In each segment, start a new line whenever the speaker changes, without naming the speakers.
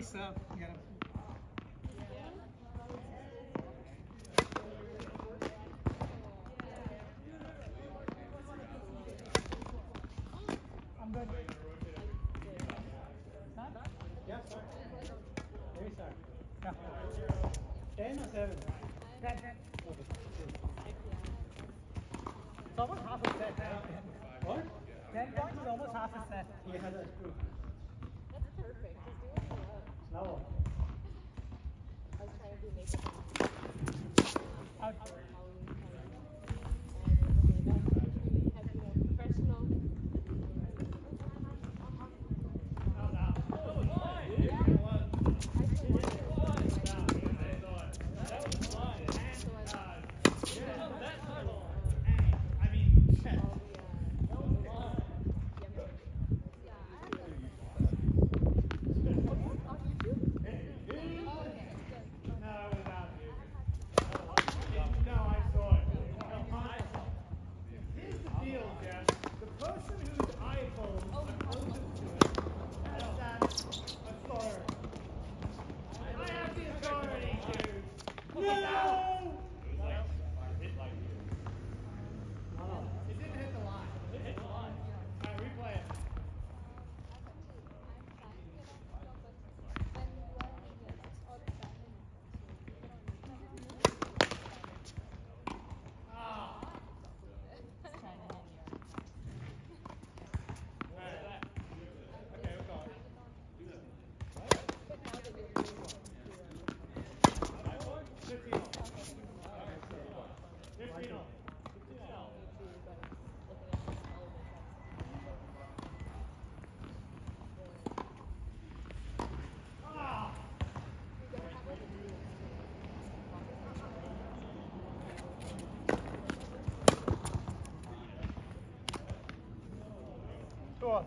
Lisa. You gotta good. Huh?
Yeah, sorry. Very sorry.
Yeah.
Ten or seven?
Ten, ten.
Okay.
It's almost half a set.
What?
Ten points is almost half a set.
Yeah, that's true. No.
I trying to off.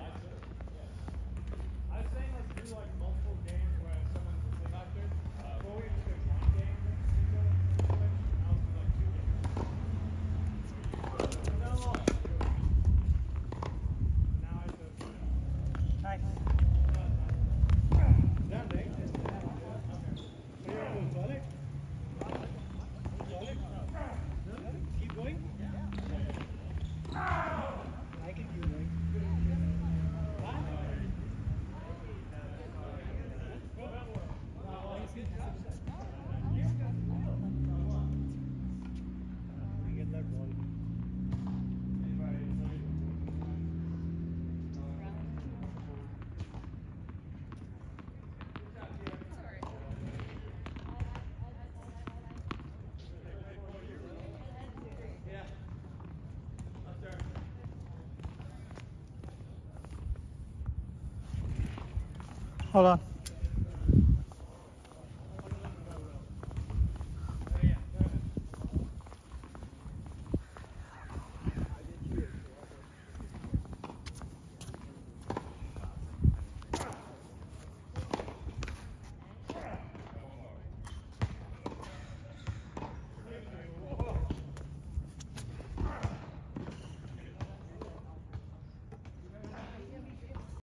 好了。